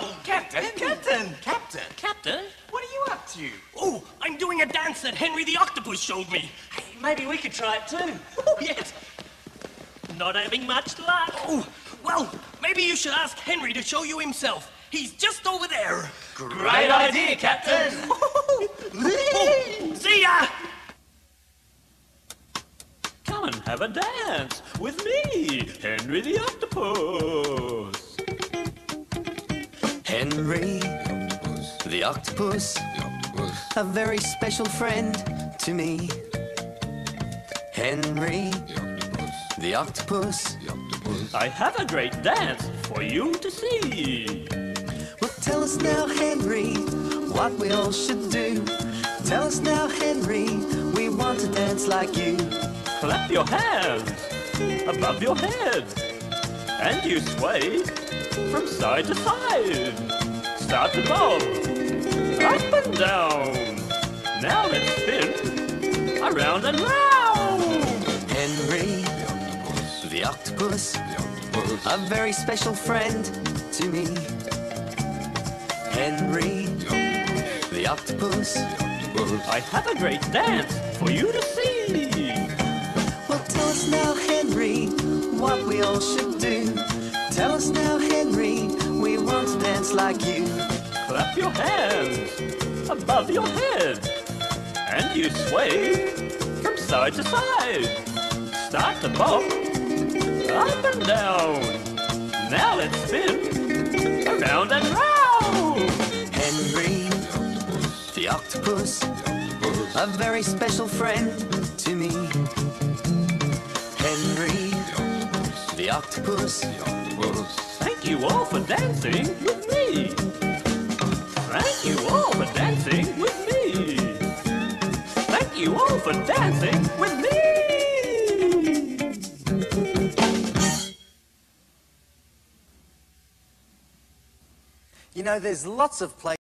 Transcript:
Hey, Captain! Captain! Captain? What are you up to? Oh, I'm doing a dance that Henry the Octopus showed me. Hey, maybe we could try it too. Oh, yes. Not having much luck. Oh, well, maybe you should ask Henry to show you himself. He's just over there. Great idea, Captain. Oh, see ya! Come and have a dance with me, Henry the Octopus. Henry, the octopus, a very special friend to me. Henry, the octopus. I have a great dance for you to see. Well, tell us now, Henry, what we all should do. Tell us now, Henry, we want to dance like you. Clap your hands above your head, and you sway from side to side. Start to bob, up and down. Now let's spin around and round. Henry, the octopus, a very special friend to me. Henry, the octopus. I have a great dance for you to see. Well, tell us now, Henry, what we all should. Tell us now, Henry, we want to dance like you. Clap your hands above your head, and you sway from side to side. Start to bump up and down. Now let's spin around and round. Henry, the octopus, a very special friend to me. The octopus. Thank you all for dancing with me. Thank you all for dancing with me. Thank you all for dancing with me. You know, there's lots of places.